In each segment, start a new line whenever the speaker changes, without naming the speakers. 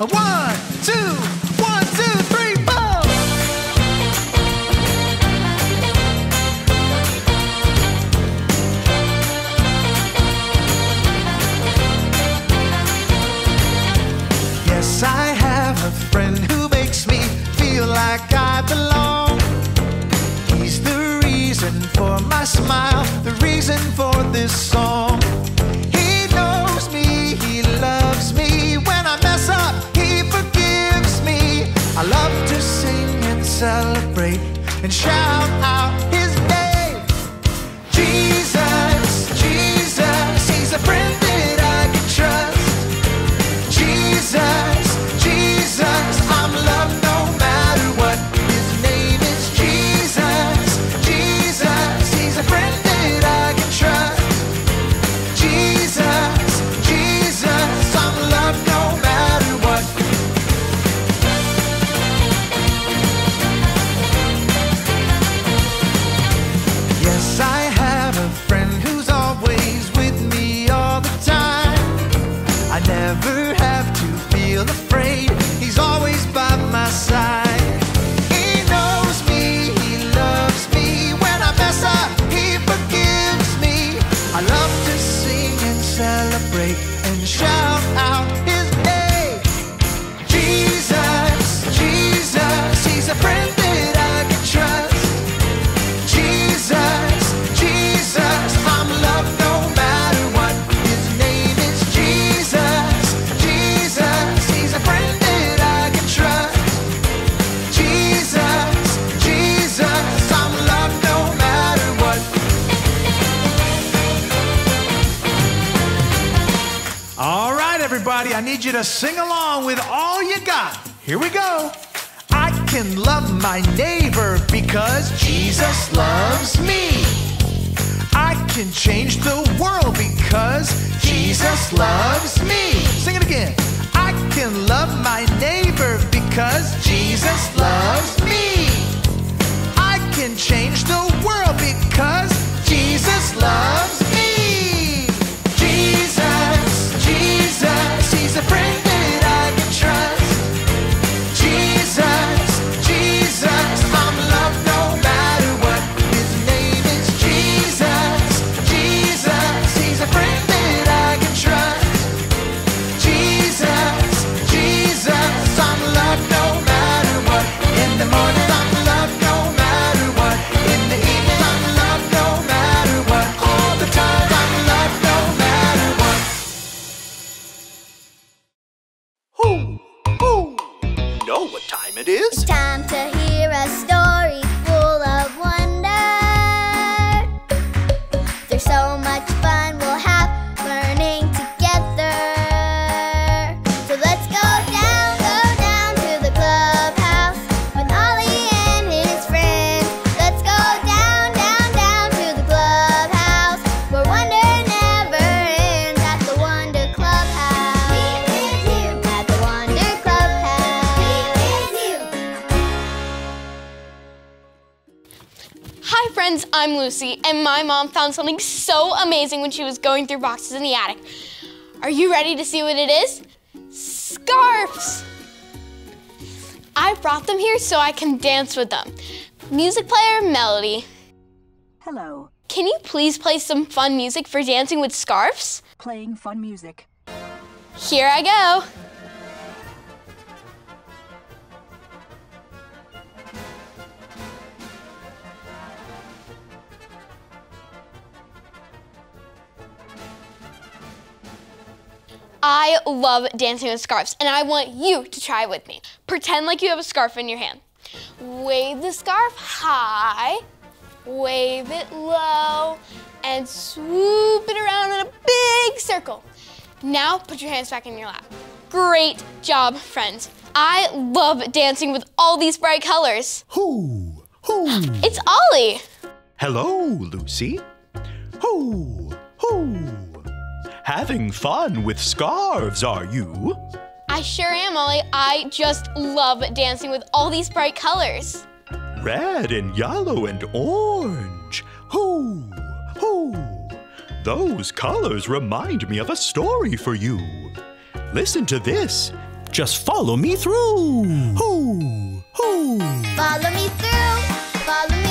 A one, two, one, two, three, four. Yes, I have a friend who makes me feel like I belong. He's the reason for my smile, the reason for this song. Need you to sing along with all you got. Here we go. I can love my neighbor because Jesus loves me. I can change the world because Jesus loves me. Sing it again. I can love my neighbor because Jesus loves me. I can change the world because Jesus loves
it is?
Time to
Lucy, and my mom found something so amazing when she was going through boxes in the attic. Are you ready to see what it is? Scarves! I brought them here so I can dance with them. Music player Melody,
Hello,
can you please play some fun music for dancing with scarves?
playing fun music.
Here I go. I love dancing with scarves, and I want you to try with me. Pretend like you have a scarf in your hand. Wave the scarf high, wave it low, and swoop it around in a big circle. Now put your hands back in your lap. Great job, friends. I love dancing with all these bright colors.
Who? Who?
It's Ollie.
Hello, Lucy. Who? Who? Having fun with scarves, are you?
I sure am, Ollie. I just love dancing with all these bright colors.
Red and yellow and orange. Who? Who? Those colors remind me of a story for you. Listen to this. Just follow me through. Who? Who?
Follow me through, follow me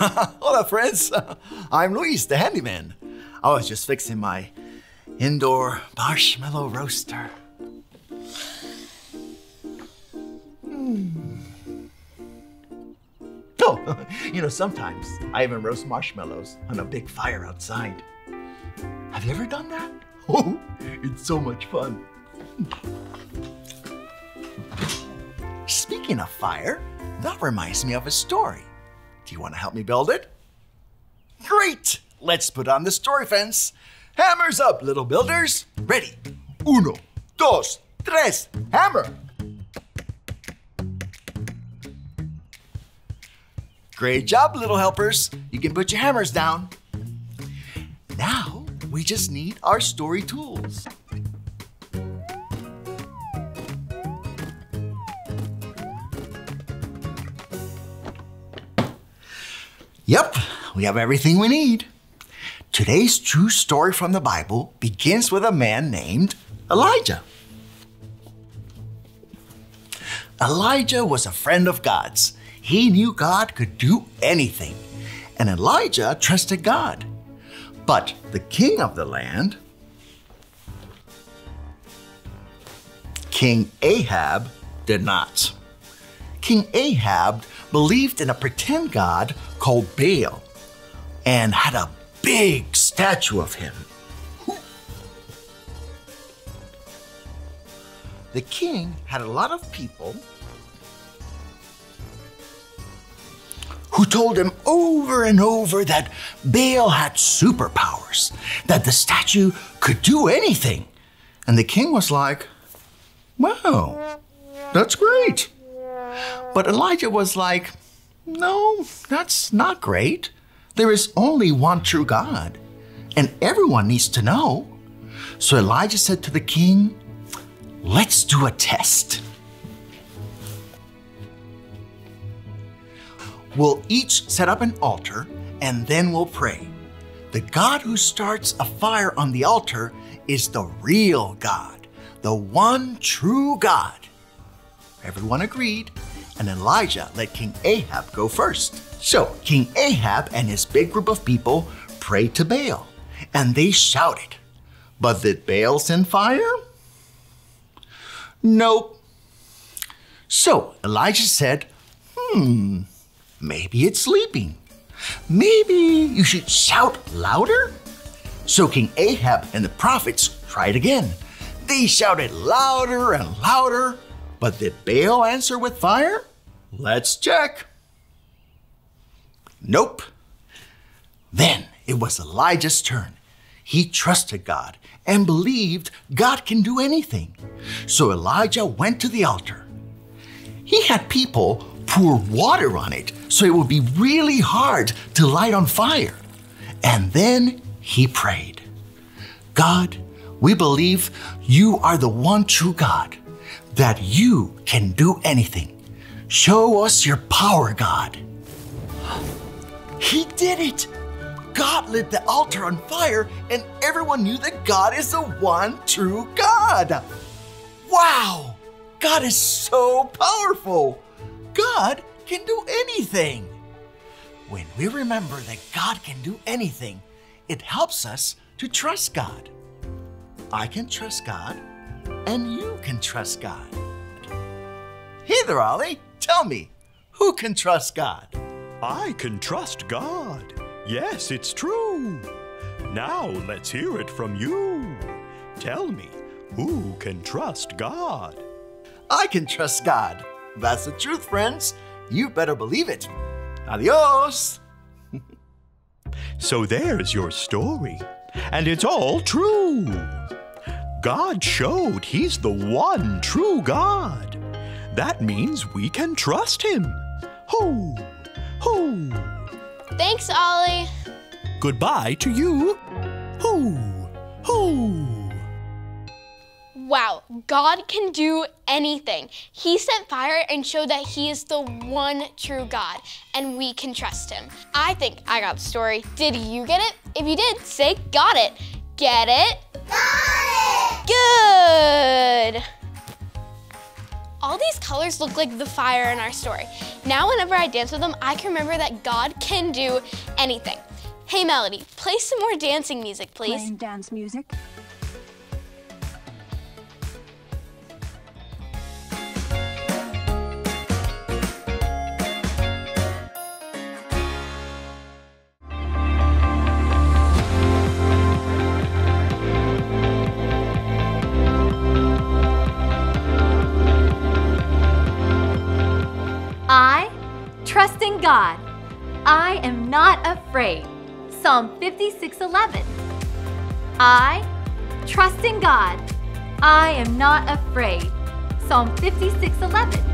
hola, friends. I'm Luis, the handyman. I was just fixing my indoor marshmallow roaster. Mm. Oh, you know, sometimes I even roast marshmallows on a big fire outside. Have you ever done that? Oh, it's so much fun. Speaking of fire, that reminds me of a story. Do you want to help me build it? Great! Let's put on the story fence. Hammers up, little builders. Ready? Uno, dos, tres, hammer! Great job, little helpers. You can put your hammers down. Now, we just need our story tools. Yep, we have everything we need. Today's true story from the Bible begins with a man named Elijah. Elijah was a friend of God's. He knew God could do anything, and Elijah trusted God. But the king of the land, King Ahab, did not. King Ahab believed in a pretend god called Baal and had a big statue of him. The king had a lot of people who told him over and over that Baal had superpowers, that the statue could do anything. And the king was like, Wow, that's great. But Elijah was like, No, that's not great. There is only one true God, and everyone needs to know. So Elijah said to the king, Let's do a test. We'll each set up an altar and then we'll pray. The God who starts a fire on the altar is the real God, the one true God. Everyone agreed, and Elijah let King Ahab go first. So King Ahab and his big group of people prayed to Baal, and they shouted. But did Baal send fire? Nope. So Elijah said, Hmm, Maybe it's sleeping. Maybe you should shout louder? So King Ahab and the prophets tried again. They shouted louder and louder, but did Baal answer with fire? Let's check. Nope. Then it was Elijah's turn. He trusted God and believed God can do anything. So Elijah went to the altar. He had people pour water on it so it would be really hard to light on fire. And then he prayed God, we believe you are the one true God, that you can do anything. Show us your power, God. He did it! God lit the altar on fire, and everyone knew that God is the one true God. Wow! God is so powerful! God can do anything. When we remember that God can do anything, it helps us to trust God. I can trust God, and you can trust God. Hey there, Ollie. Tell me, who can trust God?
I can trust God. Yes, it's true. Now let's hear it from you. Tell me, who can trust God?
I can trust God. That's the truth, friends. You better believe it. Adios.
So there's your story. And it's all true. God showed He's the one true God. That means we can trust Him. Ho! Ho!
Thanks, Ollie.
Goodbye to you. Ho! Ho!
Wow, God can do anything. He sent fire and showed that He is the one true God, and we can trust Him. I think I got the story. Did you get it? If you did, say got it. Get it? Got it! Good! All these colors look like the fire in our story. Now, whenever I dance with them, I can remember that God can do anything. Hey, Melody, play some more dancing music, please.
Playing dance music.
Trust in God. I am not afraid. Psalm 56:11. I trust in God. I am not afraid. Psalm 56:11.